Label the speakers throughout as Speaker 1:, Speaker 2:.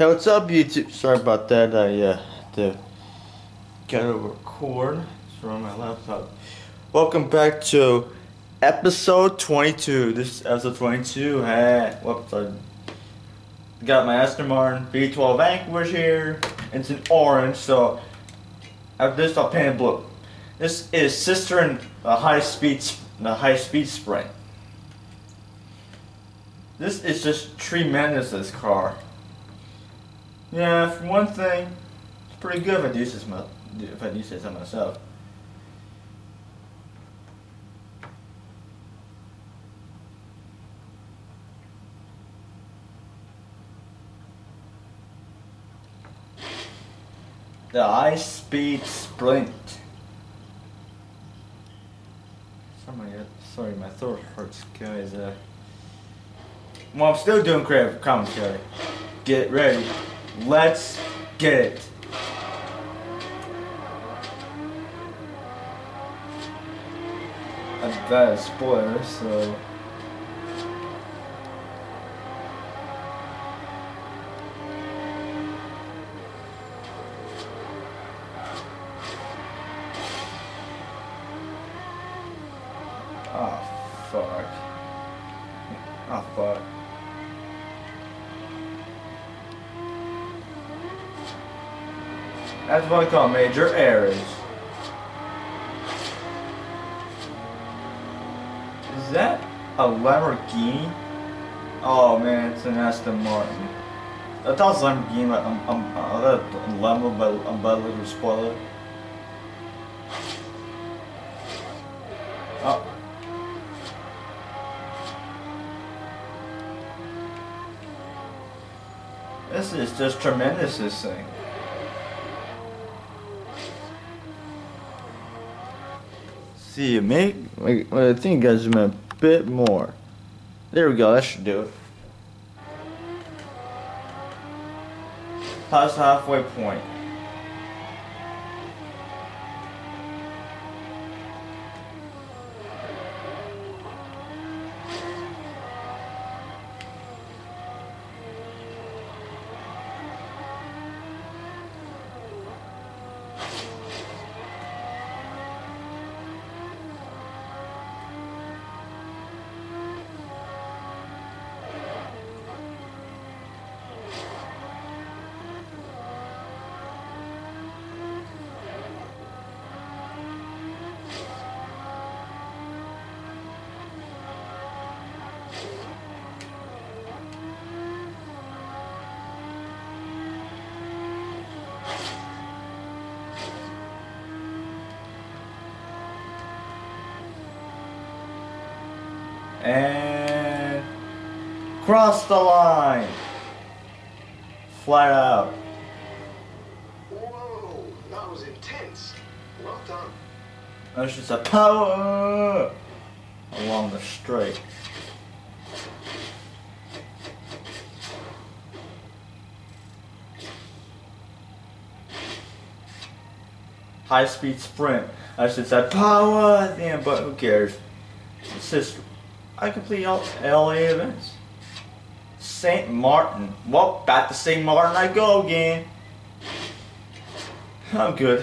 Speaker 1: Hey, what's up, YouTube? Sorry about that. I uh, gotta record. It's on my laptop. Welcome back to episode 22. This is episode 22. Hey, whoops! I got my Aston Martin V12 Vanquish here. It's an orange, so after this I'll paint it blue. This is sister in a high speed, the high speed sprint. This is just tremendous. This car. Yeah, for one thing, it's pretty good if I do say if I do say so myself. The high speed sprint. My, sorry, my throat hurts, guys. Uh, well, I'm still doing creative commentary. Get ready. Let's get it. That's bad spoiler, so. That's what I call major errors. Is that a Lamborghini? Oh man, it's an Aston Martin. I thought it was Lamborghini, but I'm, I'm, I thought Lambo, but a little spoiler. Oh. This is just tremendous, this thing. See, make, make I think I zoom in a bit more. There we go, that should do it. Past halfway point. And cross the line. Flat out.
Speaker 2: Whoa, that was intense. Well done.
Speaker 1: That's just a power along the straight. High speed sprint. I should say power. Damn, but who cares? It's just I complete all LA events. St. Martin. Well, back to St. Martin I go again. I'm good.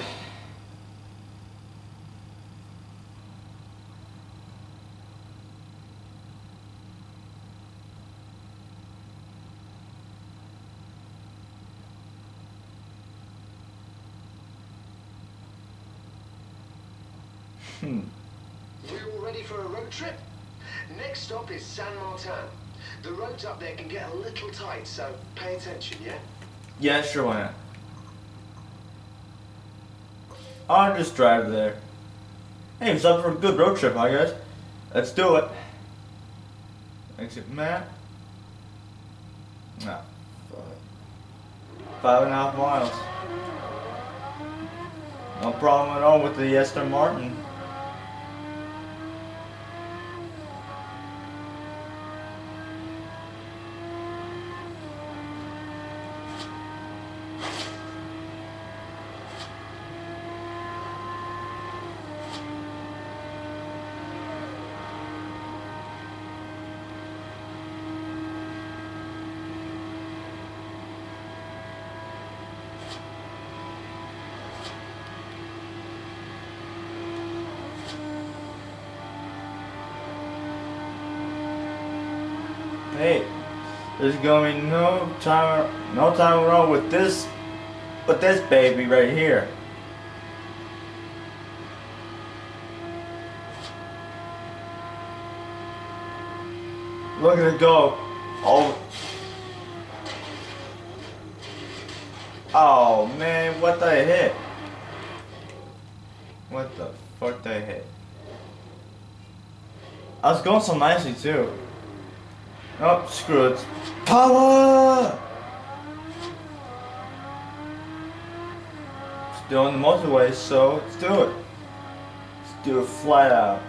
Speaker 1: Hmm.
Speaker 2: We all ready for a road trip? Next stop is San Martin. The can get a little tight, so pay attention, yeah?
Speaker 1: Yeah, sure, why not? I'll just drive there. Hey, it's up for a good road trip, huh, guys? Let's do it. Exit map. Ah, no. Five and a half miles. No problem at all with the Aston Martin. Be no time, no time wrong with this, with this baby right here. Look at it go. Oh. Oh man, what the hit? What the fuck I hit? I was going so nicely too. Oh, screw it. Power! Still on the motorway, so let's do it. Let's do it flat out.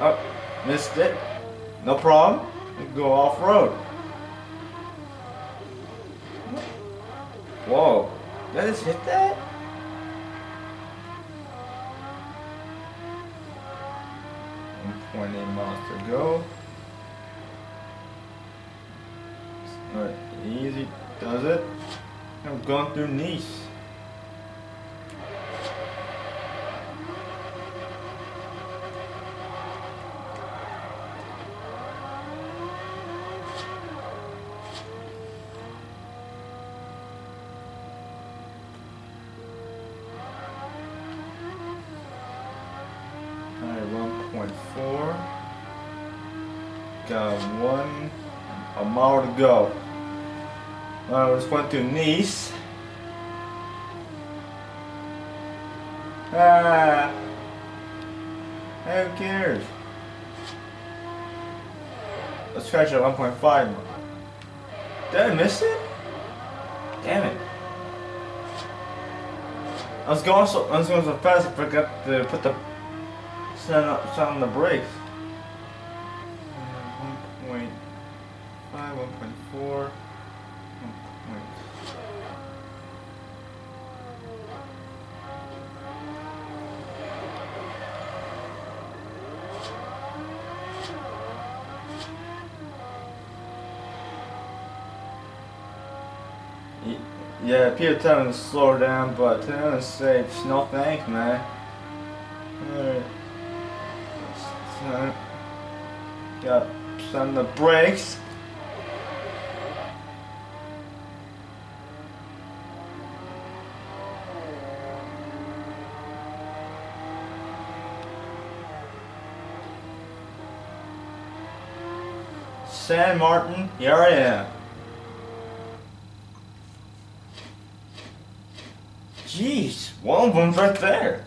Speaker 1: Oh, missed it. No problem. Go off road. Whoa. Did I just hit that? One point eight miles to go. Alright, easy does it. I'm going through Nice. To Nice. Ah, who cares? Let's scratch at 1.5. Did I miss it? Damn it. I was going so I was going so fast I forgot to put the set on the brakes. One point five, one point four, one point. Y- Me to slow down, but to say, no thanks, man. Alright. Got on the brakes. San Martin, here I am. Jeez, one of them's right there.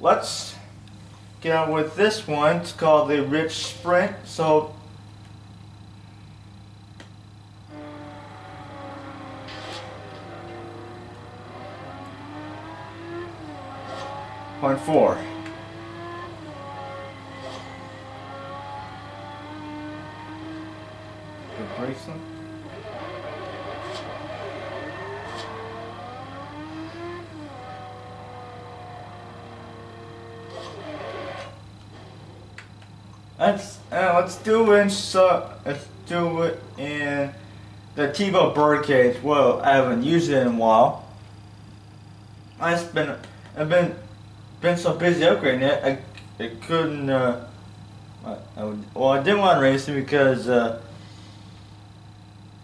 Speaker 1: Let's get on with this one. It's called the Rich Sprint. So, point four. Good Grayson. Let's let's do it. In the Tipo Birdcage. Well, I haven't used it in a while. I've been I've been been so busy upgrading it. I I couldn't. Uh, I, I would, well, I didn't want to race it because. Uh,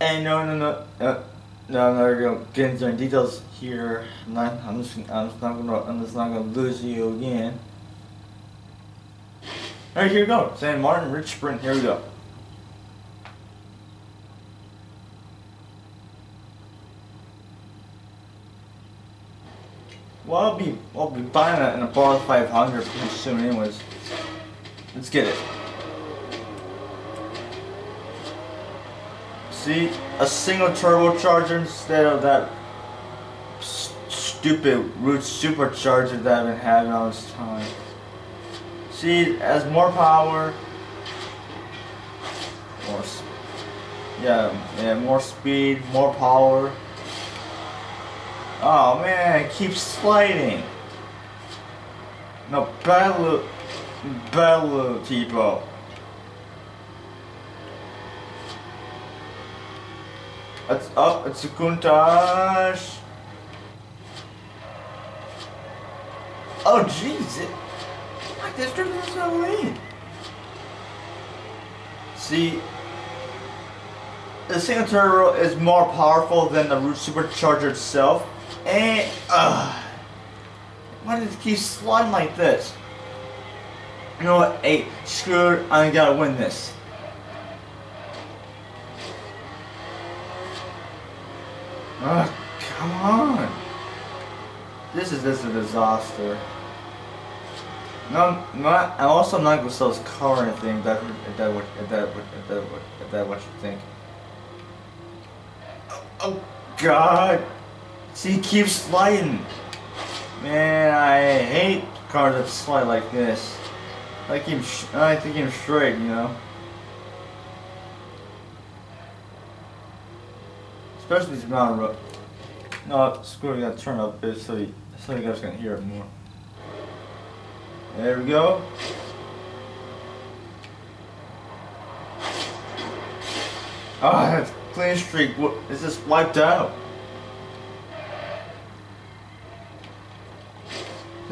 Speaker 1: and no, no, no. Uh, no, I'm not gonna get into details here. I'm not. I'm just. I'm just not gonna. I'm just not gonna lose you again. Alright, here we go. San Martin Rich Sprint. Here we go. Well, I'll be I'll be buying it in a bar 500 pretty soon, anyways. Let's get it. See, a single turbocharger instead of that s- stupid root supercharger that I've been having all this time. It has more power. More, yeah, yeah, more speed, more power. Oh man, it keeps sliding. No, Bellu, Bellu, people. It's up, it's a Countach. Oh jeez, it like this driven this submarine. See, the single turbo is more powerful than the root supercharger itself, and uh, why does it keep sliding like this? You know what? Hey, screwed. I gotta win this. Ugh, come on. This is just a disaster. No, not. I'm also not gonna sell this car or anything. If that, that, if that, if that, what, if that, what you think. Oh, oh God! See, he keeps sliding. Man, I hate cars that slide like this. I him. I to him straight, you know. Especially these mountain road. No, screw it, I gotta turn up a bit so you, so you guys can hear it more. There we go. Ah, that's clean streak. What is this wiped out?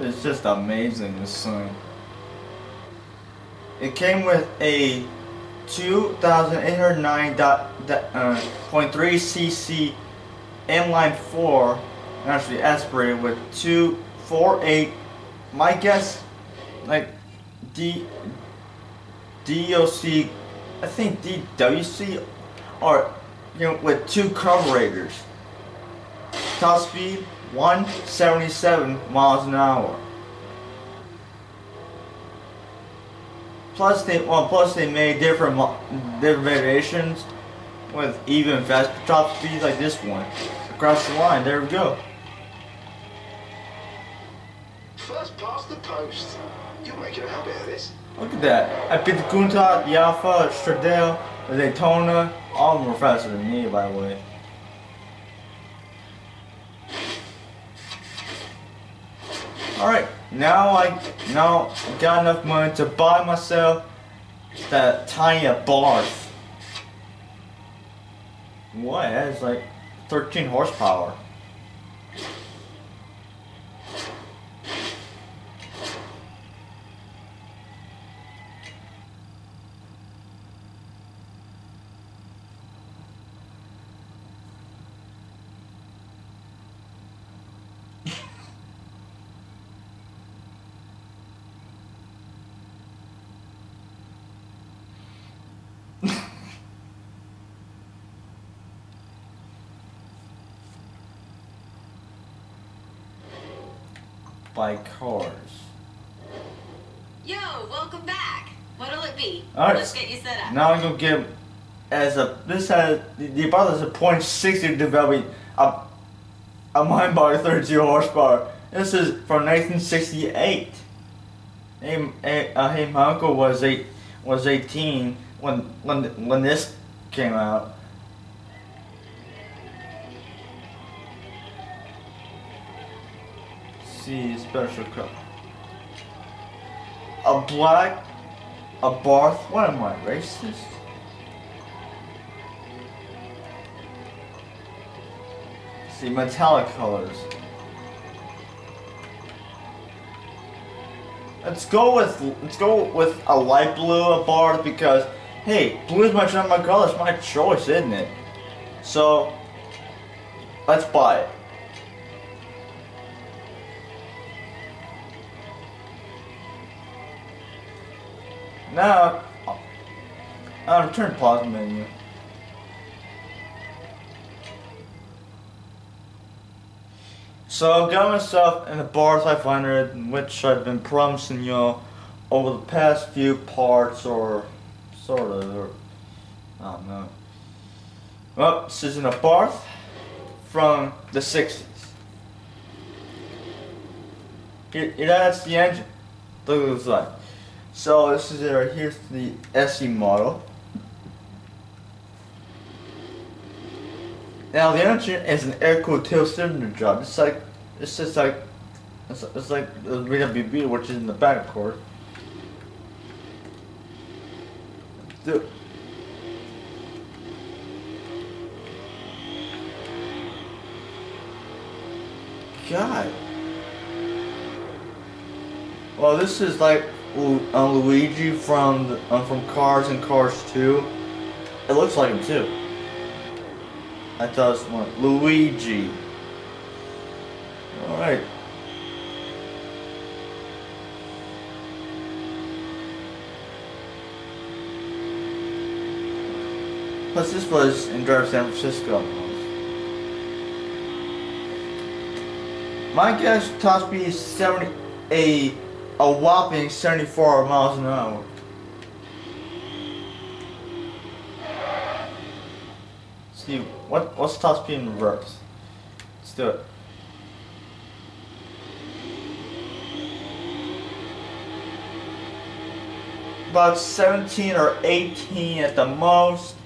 Speaker 1: It's just amazing this thing. It came with a 2,809.3 cc inline 4, actually aspirated with 248, my guess, like D, DOC, I think DWC, or, you know, with two carburetors. Top speed, 177 miles an hour. Plus they well plus they made different different variations with even faster top speeds like this one. Across the line, there we go.
Speaker 2: First past the post. You're making a of.
Speaker 1: Look at that. I beat the the Alfa, Stradale, Daytona. All of them were faster than me, by the way. Alright, now I now got enough money to buy myself that tiny Barth. What? It's like 13 horsepower. Buy cars.
Speaker 3: Yo, welcome back. What'll it be?
Speaker 1: Alright.
Speaker 3: Let's get you set up.
Speaker 1: Now I'm gonna give as a this has the, Barth has a point sixty developing a a mind body thirty two horsepower. This is from nineteen sixty eight. Hey, hey, uh, hey, my uncle was eight was eighteen when when when this came out. See special cup. A black Abarth? What am I, racist? See, metallic colors. Let's go with let's go with a light blue Abarth because hey, blue is my my color. It's my choice, isn't it? So let's buy it. Now, I'll return pause menu. So I've got myself in the Bar 500, which I've been promising you over the past few parts, or sort of, or I don't know. Well, this is in a Barth from the 60s. It, it adds the engine. Look what it like. So this is it right here's the SE model. Now the engine is an air-cooled tail cylinder job. It's like it's just like it's, it's like the VWB, which is in the back, of course. The, God. Well, this is like Uh, Luigi from um, from Cars and Cars 2. It looks like him too. I thought it was one. Luigi. Alright. Plus, this was in Driver San Francisco. My guess top speed is 70, a, whopping 74 miles an hour. Steve, what, what's top speed in reverse? Let's do it. About 17 or 18 at the most.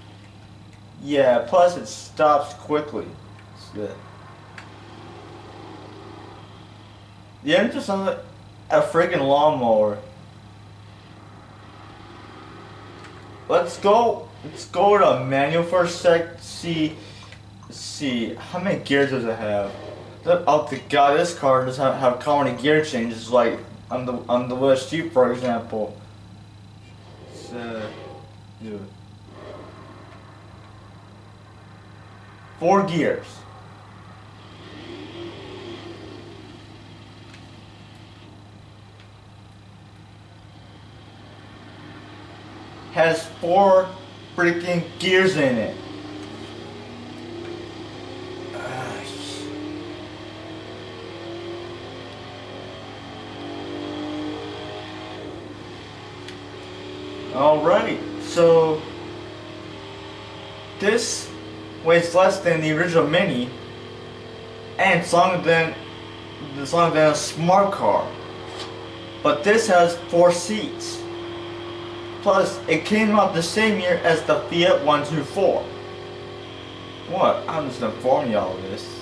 Speaker 1: Yeah, plus it stops quickly. It's good. The engine sounds like a friggin' lawnmower. Let's go. Let's go to manual for a sec. See, see how many gears does it have? Oh the god, this car does not have how many gear changes. Like on the on the West Jeep, for example. So. Four gears. Has four freaking gears in it. Ah, sh- Alright, so this weighs less than the original Mini, and longer than it's longer than a smart car. But this has four seats. Plus, it came out the same year as the Fiat 124. What? I'm just informing y'all this.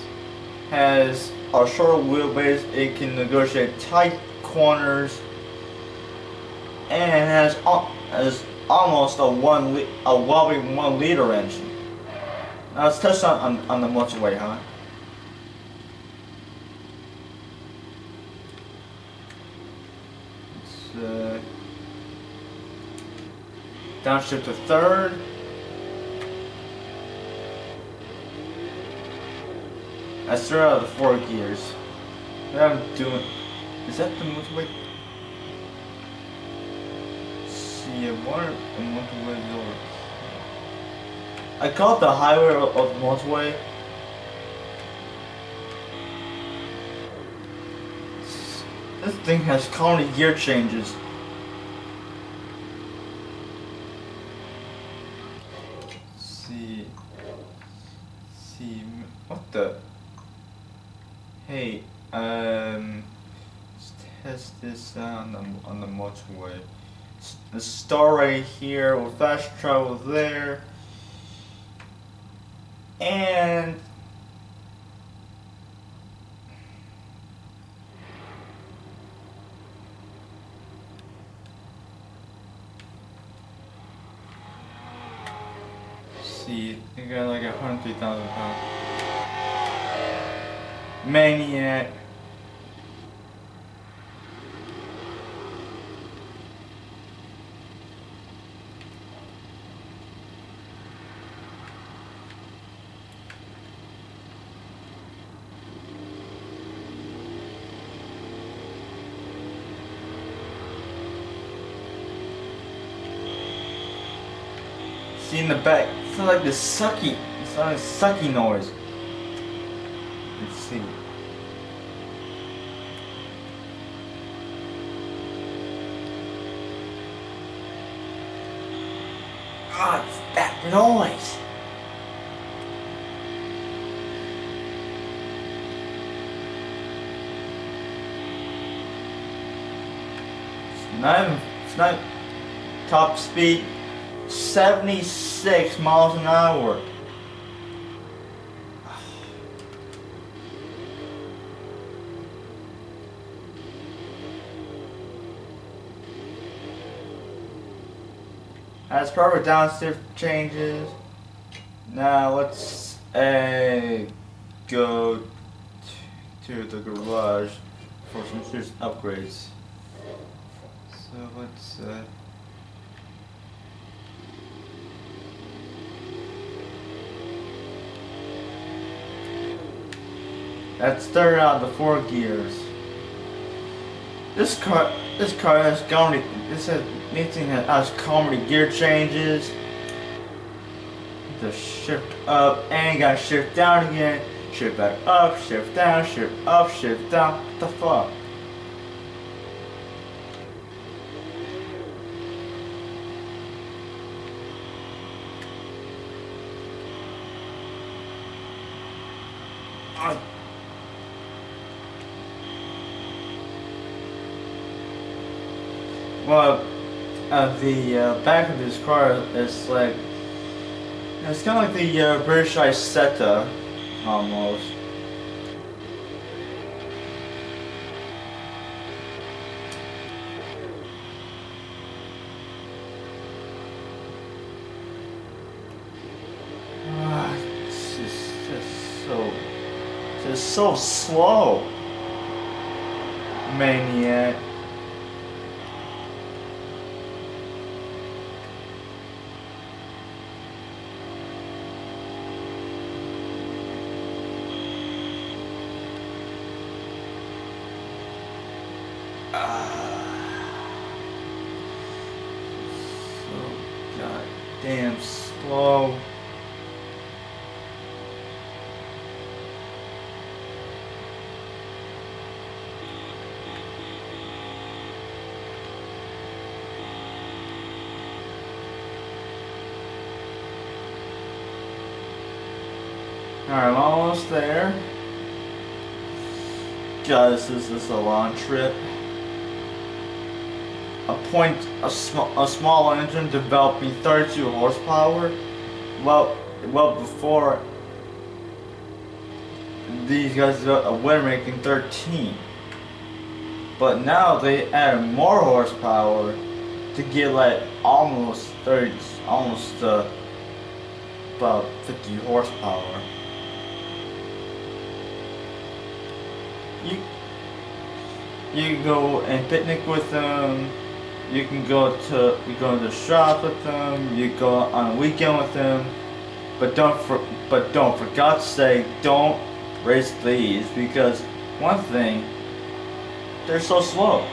Speaker 1: Has a short wheelbase, it can negotiate tight corners, and has, has almost a one a whopping one liter engine. Now let's touch on, on, on the motorway, huh? It's, uh, downshift to third. That's three out of the four gears. What I'm doing. Is that the motorway? See, I if the motorway over. I call it the highway of the motorway. This thing has many gear changes? see. See. What the? Hey, um. Let's test this out on the, on the motorway. The star right here, with fast travel there. And see, you got like a hundred thousand pounds. Maniac. See in the back, it's like the sucky, it's like a sucky noise. See. God, that noise. It's not it's not top speed 76 miles an hour. That's proper downshift changes. Now let's uh, go to the garage for some serious upgrades. So let's uh Let's start out the four gears. This car, this car has comedy. This has anything that has comedy gear changes. The shift up and gotta shift down again. Shift back up, shift down, shift up, shift down. What the fuck? Ah. Well, uh, the uh, back of this car is like it's kind of like the uh, British Isetta almost. Ah, just so, just so slow. Maniac. So goddamn slow. Alright, almost there. Guys, this is a long trip. A point, a, sm- a small engine developing 32 horsepower. Well, well before these guys were making 13. But now they add more horsepower to get like almost 30, almost uh, about 50 horsepower. You you can go and picnic with them. You can go to you go to the shop with them. You go on a weekend with them. But don't for but don't for God's sake don't race these because one thing they're so slow.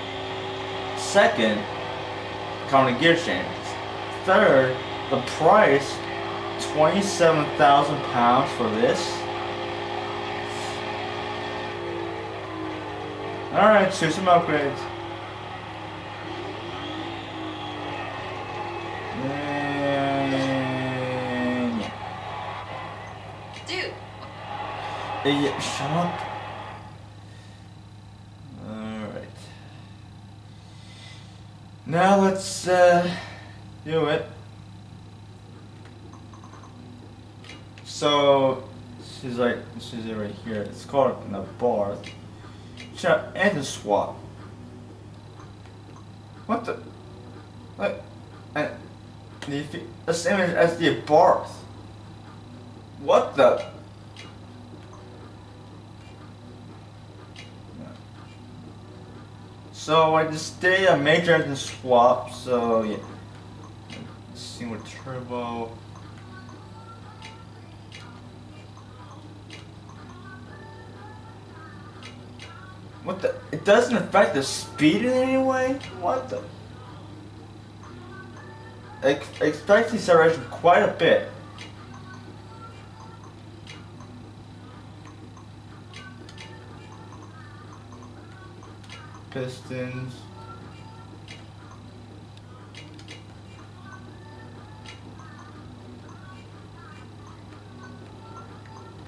Speaker 1: Second, counting gear changes. Third, the price twenty seven thousand pounds for this. Alright, shoot some upgrades. Shut up. Alright. Now let's uh, do it. So, she's like, she's right here. It's called the bar. Shut and a swap. What the? What? And the the same as the Barth. What the? So I just did a major engine swap. So yeah, let's see what turbo. What the? It doesn't affect the speed in any way? What the? Ex- expect deceleration quite a bit. Pistons.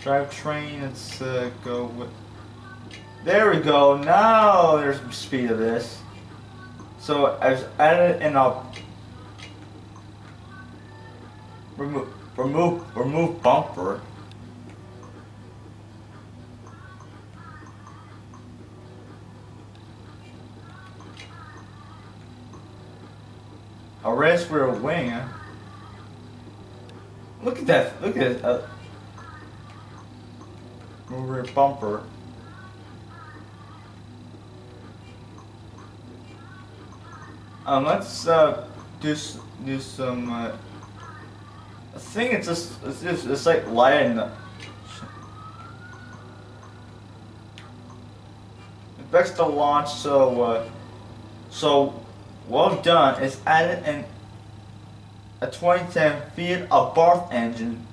Speaker 1: Drivetrain, let's uh, go with. There we go. Now there's some speed of this. So I've added in a remove remove remove bumper. A race rear wing. Look at that! Look at that! Uh, rear bumper. Um, let's uh, do do some. Uh, I think it's just it's just it's like lighting. It begs to launch, so uh, so well done. It's added an a 2010 Fiat Abarth engine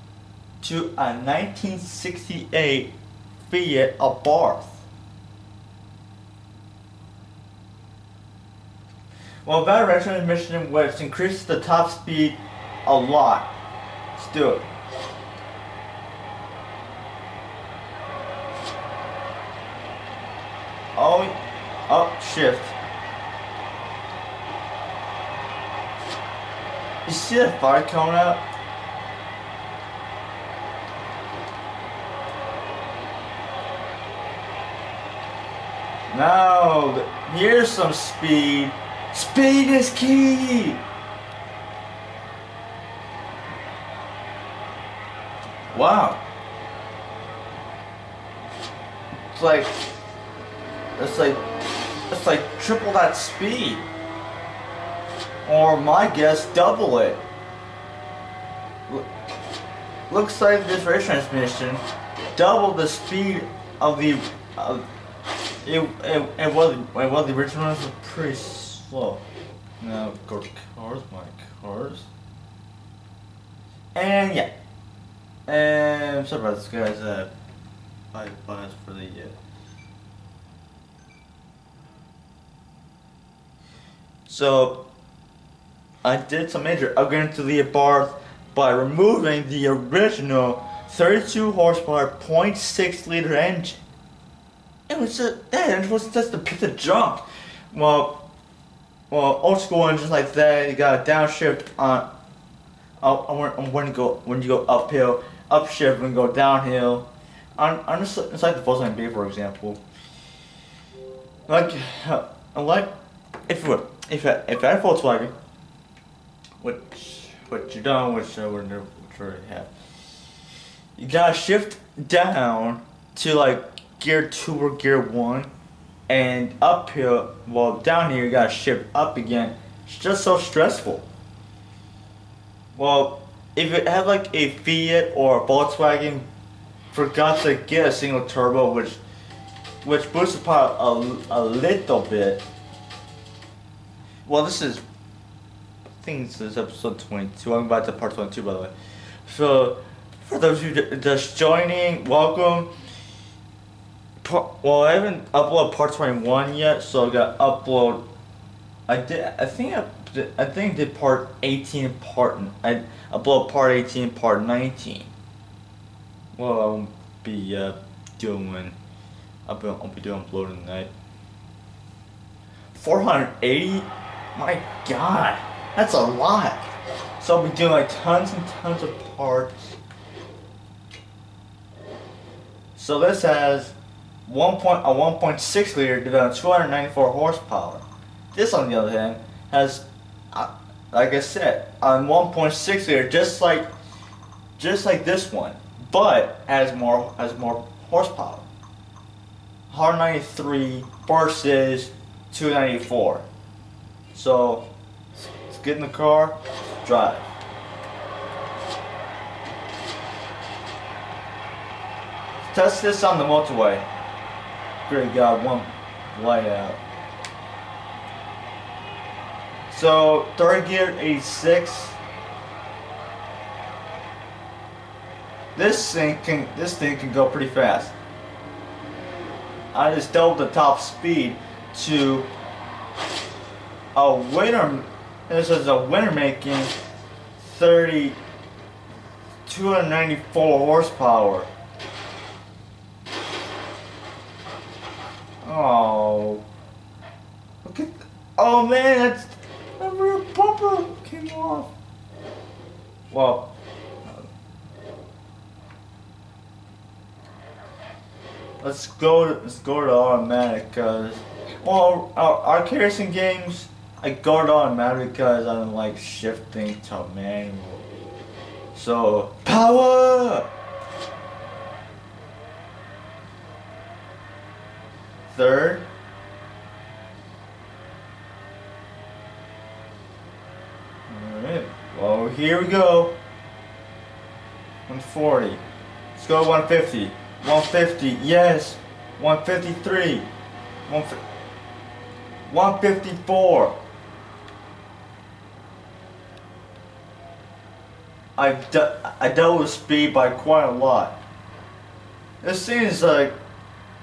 Speaker 1: to a 1968 Fiat Abarth. Well, that transmission which increases the top speed a lot. Let's do it. Oh, up shift. You see that fire coming out? Now, here's some speed. Speed is key! Wow. It's like, it's like, it's like triple that speed. Or my guess, double it. Lo- Looks like this race transmission double the speed of the of it, it, it was it was the original was pretty slow. Now to cars, my cars. And yeah. And sorry about this guys, uh five bucks for the uh, So I did some major upgrading to the Abarth by removing the original 32 horsepower 0.6 liter engine. It was just that engine was just a piece of junk. Well, well, old school engines like that, you got a downshift on. Uh, when, you go when you go uphill, upshift when you go downhill. On, on just, it's like the Volkswagen B, for example. Like, uh, like if if if I had Volkswagen, which which you're doing, which I would never already have. You gotta shift down to like gear two or gear one, and uphill. Well, down here you gotta shift up again. It's just so stressful. Well, if it had like a Fiat or a Volkswagen, forgot to get a single turbo, which which boosts the power a, a little bit. Well, this is think this is episode 22. I'm about to part 22, by the way. So, for those you just joining, welcome. Pa- Well, I haven't uploaded part 21 yet, so I got to upload. I did. I think I. I think I did part 18, part. I upload part 18, part 19. Well, I'll be uh, doing. I'll be, I'll be doing uploading tonight. 480? My god, that's a lot. So I'll be doing like tons and tons of parts. So this has one point a 1.6 liter developed 294 horsepower. This, on the other hand, has, uh, like I said, a 1.6 liter, just like, just like this one, but has more has more horsepower. 193 versus 294. So get in the car, drive. Test this on the motorway. Great God, one light out. So third gear 86. This thing can this thing can go pretty fast. I just doubled the top speed to a winner. This is a winner making 30 294 horsepower. Oh. Look at. Oh man, that's. The rear bumper came off. Well. Let's go. To, let's go to automatic, cause. Well, our arcade racing games, I go on automatic because I don't like shifting to manual. So power. Third. Oh, here we go. 140. Let's go 150. 150. Yes. 153. 154. I, d- I with speed by quite a lot. This seems like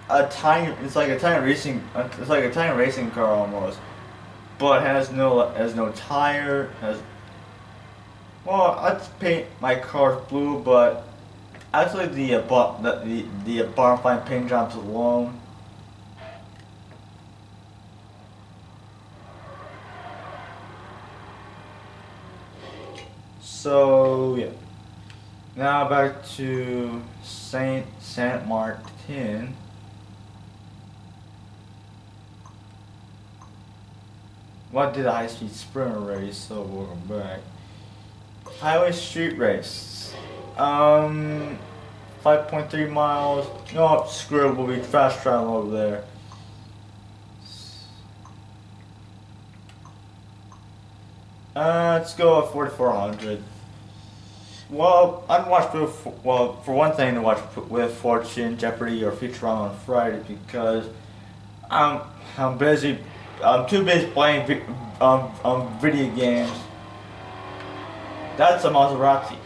Speaker 1: a tiny. It's like a tiny racing. It's like a tiny racing car almost, but has no has no tire. Has well, I'd paint my car blue, but actually the uh, the the, the Barnfine paint jobs alone. So yeah. Now back to Saint Saint Martin. What did the high speed sprinter race? So welcome back. Highway street race. Um, 5.3 miles. No, screw it. We'll be fast traveling over there. Uh, let's go at 4400. Well, I'd watch with, well, for one thing, to watch with Fortune, Jeopardy, or Futurama on Friday because I'm I'm busy. I'm too busy playing um, um video games. That's a Maserati.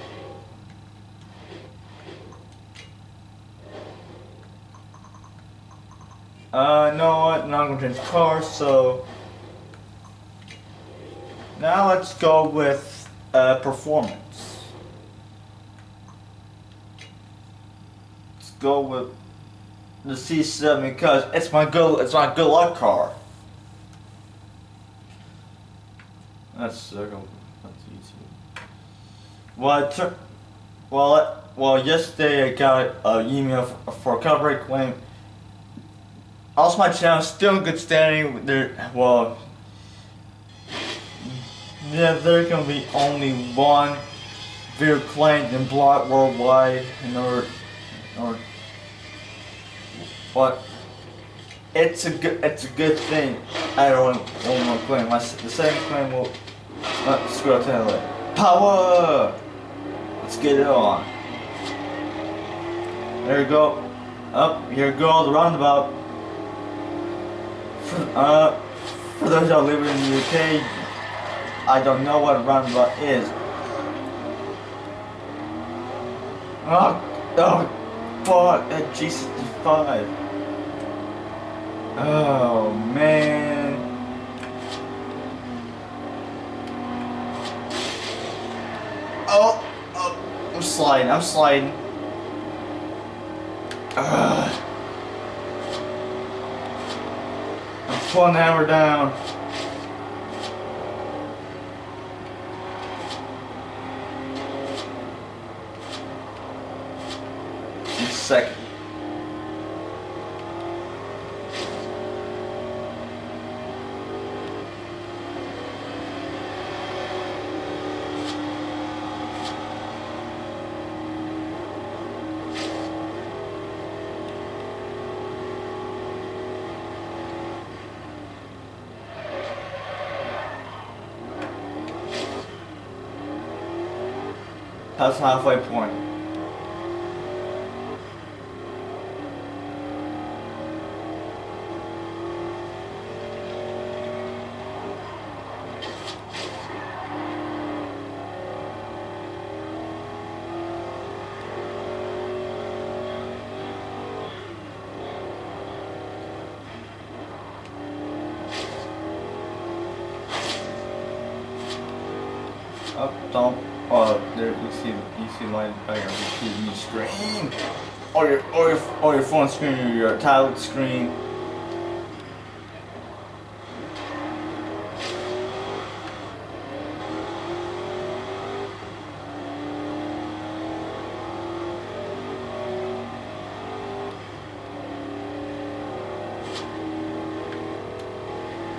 Speaker 1: Uh, no, I'm gonna change cars. So now let's go with uh, performance. Go with the C7 because it's my good it's my good luck car. That's uh, that's easy. Well, I well, well, yesterday I got an email for, for a copyright claim. Also, my channel is still in good standing. There, well, yeah, there can be only one video claimed and blocked worldwide in order but it's a good it's a good thing. I don't want one more claim. My the second claim will uh, screw up to Power. Let's get it on. There you go. Up here goes the roundabout. For, uh, for those that live in the UK, I don't know what a roundabout is. Oh, oh fuck at G65. Oh man. Oh, oh, I'm sliding, I'm sliding. Ugh. I'm pulling hammer down. Second. That's halfway point. Up, don't. Oh, there you see you see my back of the TV screen, or your or your or your phone screen, or your tablet screen.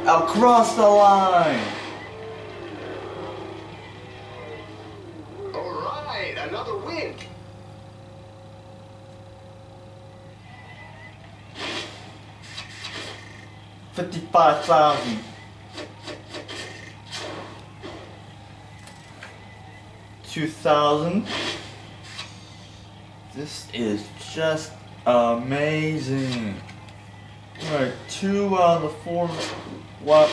Speaker 1: Across the line.
Speaker 2: another win.
Speaker 1: Fifty-five thousand. 2000. This is just amazing. Alright, two out of the four what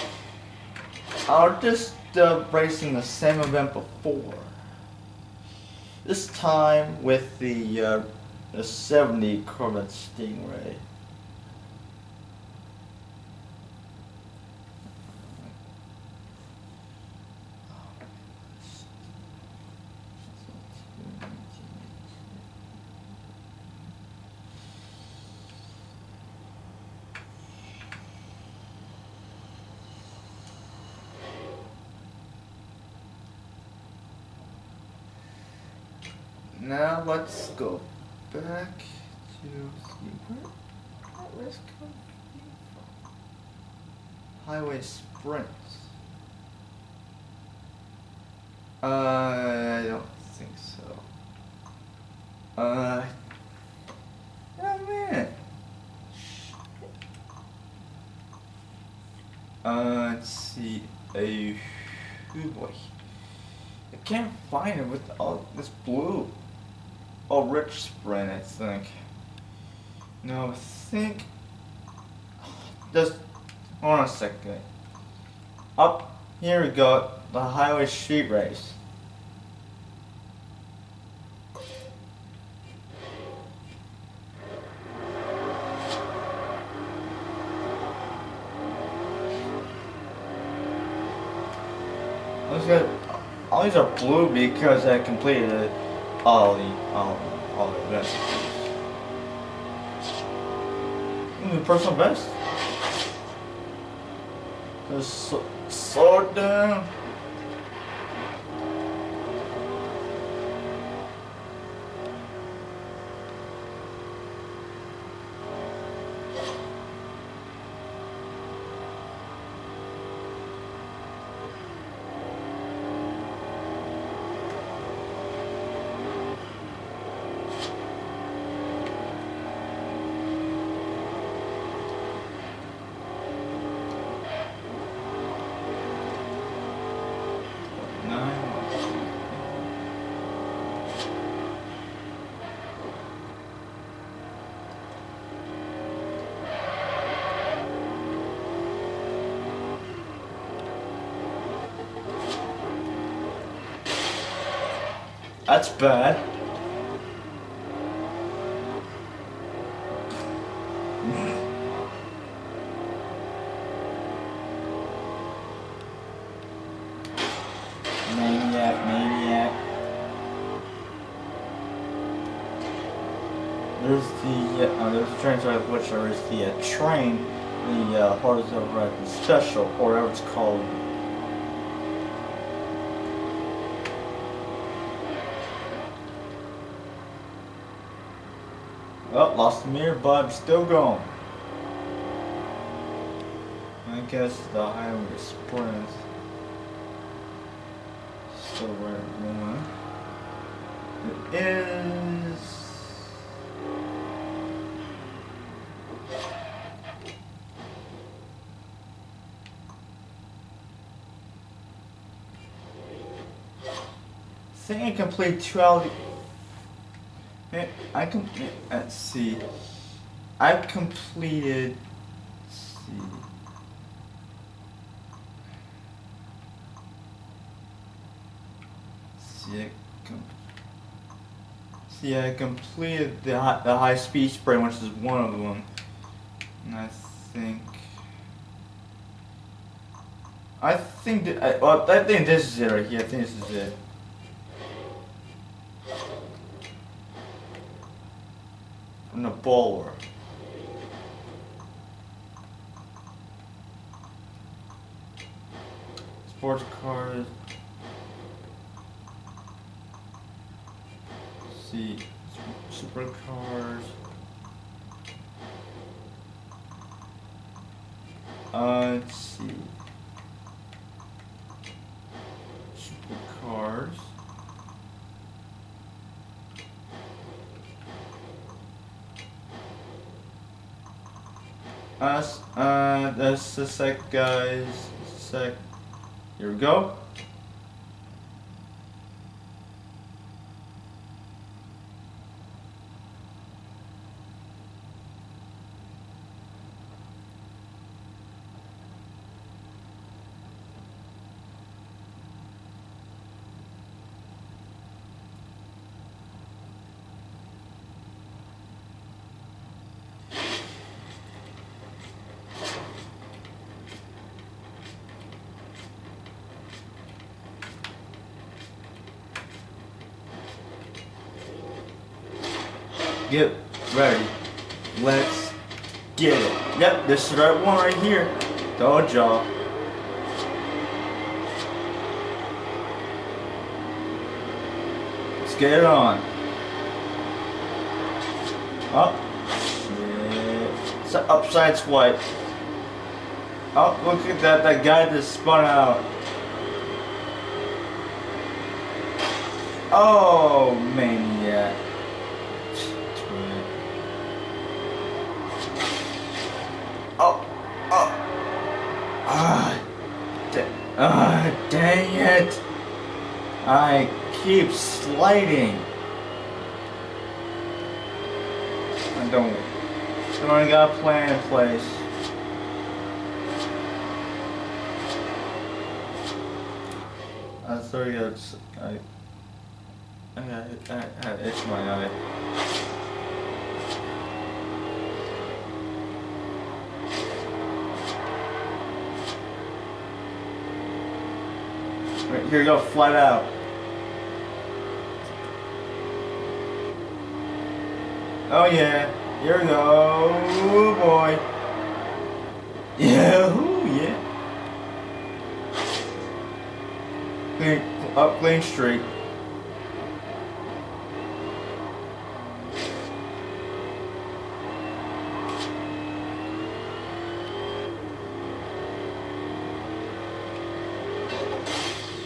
Speaker 1: are just uh, racing the same event before. This time with the uh, the 70 Corvette Stingray. Now let's go back to see where where's come from? Sprints. Uh, I don't think so. Uh, oh man. Uh, let's see. A, oh boy. I can't find it with all this blue. Oh, rich sprint, I think. No, I think. Just hold on a second. Here we go. The highway street race. All these are blue because I completed all the all, all the events. Ooh, personal best. So, slow it down. Nine. That's bad. Maniac, maniac. There's the uh, there's the train sorry, which there is the uh, train, the uh, horizontal red special, or whatever it's called. Oh, lost the mirror, but I'm still going. I guess the Highland Express still where one. It is. Say complete 12 I com- eh, Let's see. I've completed. See. See, I com- See, I completed the high, the high speed spray, which is one of them. And I think. I think that, I, well, I think this is it right here. I think this is it. From the bowler. Sports cars. see supercars. Uh, let's see. Supercars. Uh, s- uh, that's the sec, guys. Sec. Here we go. get ready. Let's get it. Yep, this is right one right here. Y'all. Let's get it on. Up. Shit. It's an upside swipe. Oh, look at that. That guy just spun out. Oh, maniac. Oh, oh. Ah, da- ah, dang it. I keep sliding. I don't. I don't got a plan in place. I thought you had. I. I. I, I itch my eye. Here you go, flat out. Oh yeah, here we go, oh boy. Yeah, ooh, yeah. Clean, up clean street.